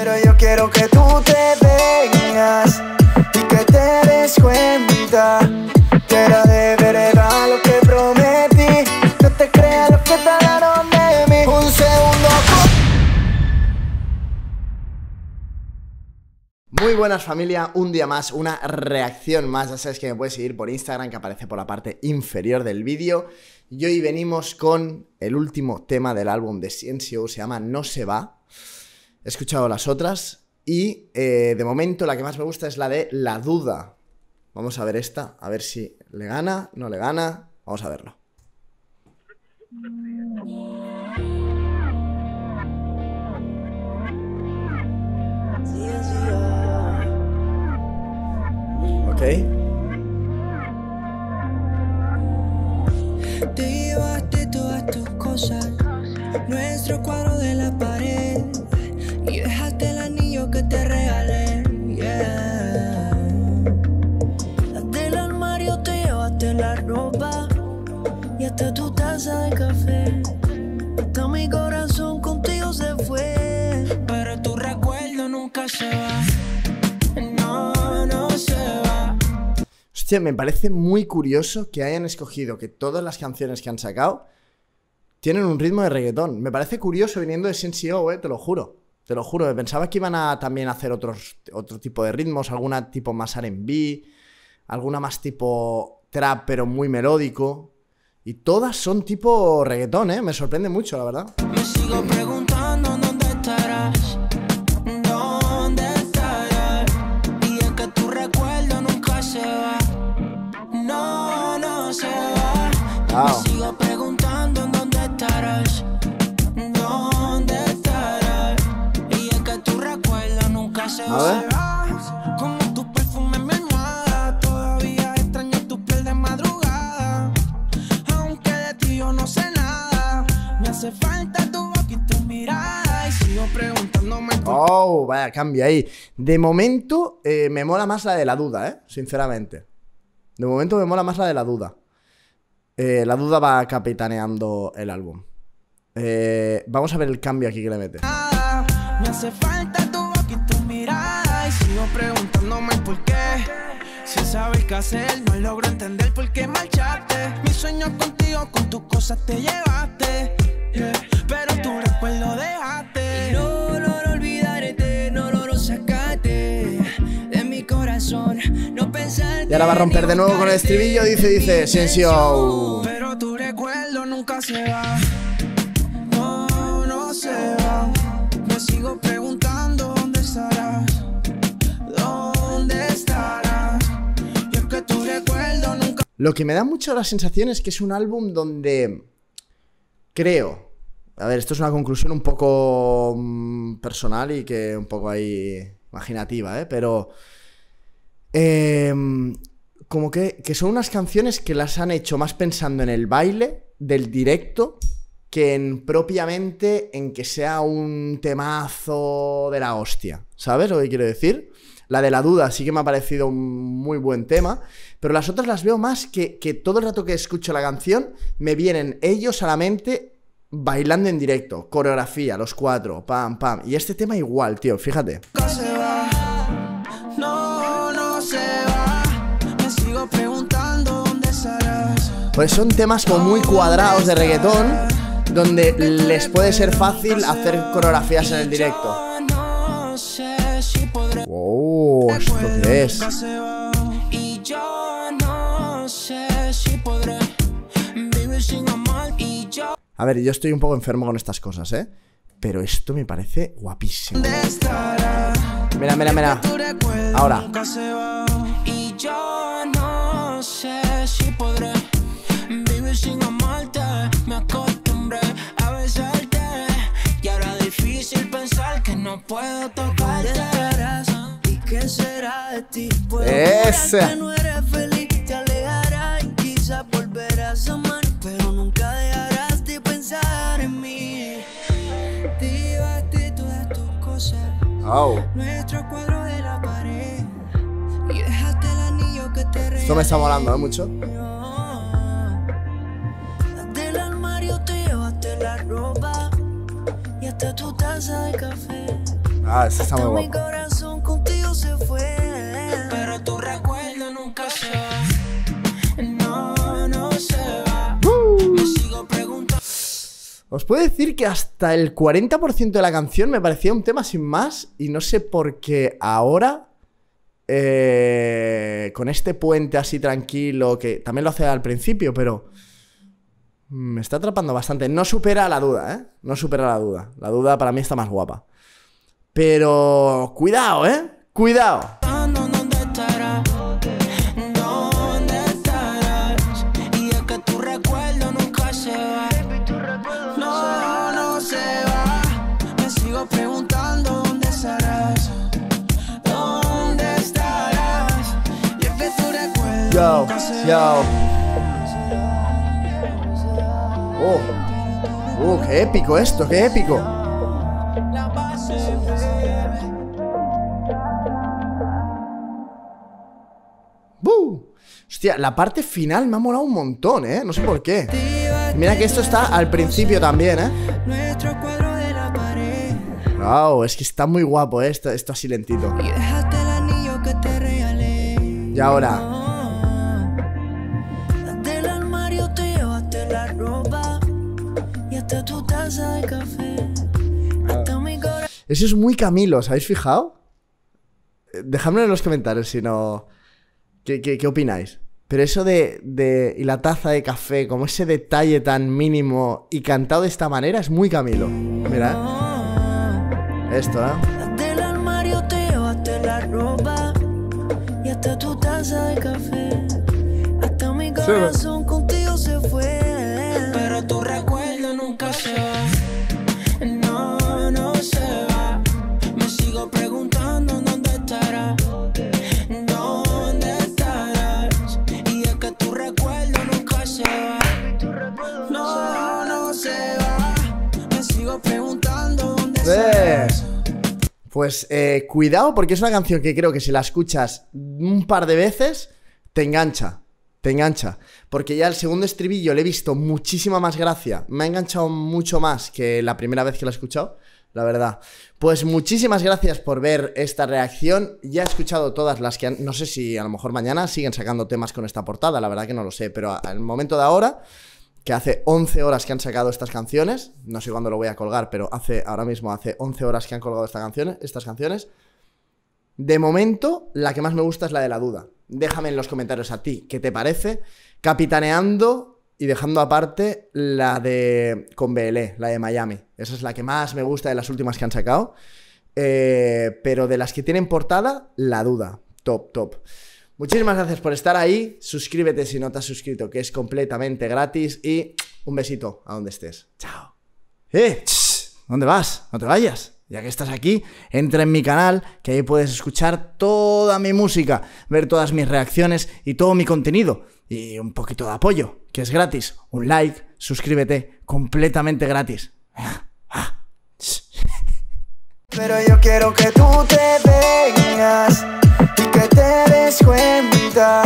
Pero yo quiero que tú te vengas y que te des cuenta que era de verdad lo que prometí. No te creas lo que te hablaron de mí. Un segundo. Muy buenas familia, un día más, una reacción más, ya sabes que me puedes seguir por Instagram que aparece por la parte inferior del vídeo y hoy venimos con el último tema del álbum de Ciencio, se llama No se va, he escuchado las otras y eh, de momento la que más me gusta es la de La Duda, vamos a ver esta, a ver si le gana, no le gana, vamos a verlo. Ok. Te llevaste todas tus cosas, nuestro cuadro de la la ropa y hasta tu taza de café. Hasta mi corazón contigo se fue, pero tu recuerdo nunca se va. No, no se va. Hostia, me parece muy curioso que hayan escogido que todas las canciones que han sacado tienen un ritmo de reggaetón. Me parece curioso viniendo de Sensio, eh, te lo juro. Te lo juro, pensaba que iban a también hacer otros, otro tipo de ritmos, alguna tipo más R&B, alguna más tipo trap pero muy melódico. Y todas son tipo reggaetón, ¿eh? Me sorprende mucho, la verdad. Me sigo preguntando dónde estarás, dónde estarás. Y es que tu recuerdo nunca se va, no, no se va. Wow. Me sigo Oh, vaya, cambia ahí. De momento eh, me mola más la de la duda, ¿eh? Sinceramente. De momento me mola más la de la duda. Eh, la duda va capitaneando el álbum. Eh, vamos a ver el cambio aquí que le mete. Me hace falta tu boca y tu mirada. Y sigo preguntándome por qué. Sin saber qué hacer, no logro entender por qué marchaste. Mis sueños contigo, con tus cosas te llevaste. yeah. Pero tu recuerdo dejaste. No Y ahora va a romper de nuevo con el estribillo. Dice, dice, Sensio. pero tu recuerdo nunca se va. No, no se va. Me sigo preguntando dónde estarás. ¿Dónde estarás? Y es que tu recuerdo nunca. Lo que me da mucho la sensación es que es un álbum donde creo. A ver, esto es una conclusión un poco mm, personal y que un poco ahí imaginativa, ¿eh? Pero em, como que, que son unas canciones que las han hecho más pensando en el baile del directo que en propiamente en que sea un temazo de la hostia. ¿Sabes lo que quiero decir? La de la duda sí que me ha parecido un muy buen tema, pero las otras las veo más que, que todo el rato que escucho la canción me vienen ellos a la mente bailando en directo, coreografía, los cuatro, pam, pam. Y este tema igual, tío, fíjate. Pues son temas como muy cuadrados de reggaetón, donde les puede ser fácil hacer coreografías en el directo. Wow, ¿esto qué es? A ver, yo estoy un poco enfermo con estas cosas, ¿eh? Pero esto me parece guapísimo. Mira, mira, mira. Ahora. Puedo tocarte. ¿Y qué será de ti? Puedo Ese. jurar que no eres feliz, te alejarás y quizás volverás a amar, pero nunca dejarás de pensar en mí. Te llevaste todas tus cosas, Oh. nuestro cuadro de la pared y dejaste el anillo que te Esto me está molando, ¿eh? Mucho. Armario te llevaste la ropa y hasta tu taza de café. Ah, ese está muy mi guapo. corazón contigo se fue. Pero tu recuerdo nunca se va. No, no se va. Me sigo preguntando. Os puedo decir que hasta el 40% de la canción me parecía un tema sin más y no sé por qué ahora, eh, con este puente así tranquilo, que también lo hace al principio, pero me está atrapando bastante. No supera la duda, ¿eh? No supera la duda. La duda para mí está más guapa. Pero cuidado, ¿eh? Cuidado. Yo, yo. Oh, oh, qué épico esto, qué épico. La base, bebé. ¡Bu! Hostia, la parte final me ha molado un montón, ¿eh? No sé por qué. Mira que esto está al principio también, ¿eh? Nuestro cuadro de la pared. Wow, es que está muy guapo ¿eh? esto, esto así lentito. Y ahora, hasta tu taza de café. Hasta mi corazón. eso es muy Camilo, ¿os habéis fijado? Eh, Dejadmelo en los comentarios si no... ¿Qué, qué- qué opináis? Pero eso de, de... Y la taza de café, como ese detalle tan mínimo y cantado de esta manera, es muy Camilo. Mira, ¿eh? Esto, ¿eh? Del armario te llevaste la ropa. Y hasta tu taza de café. Hasta mi corazón preguntando dónde. Pues eh, cuidado porque es una canción que creo que si la escuchas un par de veces, te engancha. Te engancha. Porque ya el segundo estribillo le he visto muchísima más gracia. Me ha enganchado mucho más que la primera vez que la he escuchado. La verdad. Pues muchísimas gracias por ver esta reacción. Ya he escuchado todas las que han... No sé si a lo mejor mañana siguen sacando temas con esta portada. La verdad que no lo sé. Pero al momento de ahora que hace 11 horas que han sacado estas canciones, no sé cuándo lo voy a colgar, pero hace ahora mismo hace 11 horas que han colgado esta canción, estas canciones. De momento, la que más me gusta es la de la duda. Déjame en los comentarios a ti qué te parece, capitaneando y dejando aparte la de con BLE, la de Miami. Esa es la que más me gusta de las últimas que han sacado. Eh, pero de las que tienen portada, la duda. Top, top. Muchísimas gracias por estar ahí. Suscríbete si no te has suscrito, que es completamente gratis. Y un besito a donde estés. Chao. ¡Eh! ¿Dónde vas? No te vayas. Ya que estás aquí, entra en mi canal, que ahí puedes escuchar toda mi música, ver todas mis reacciones y todo mi contenido. Y un poquito de apoyo, que es gratis. Un like, suscríbete, completamente gratis. Pero yo quiero que tú te vengas que te des cuenta